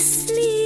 suka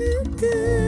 good.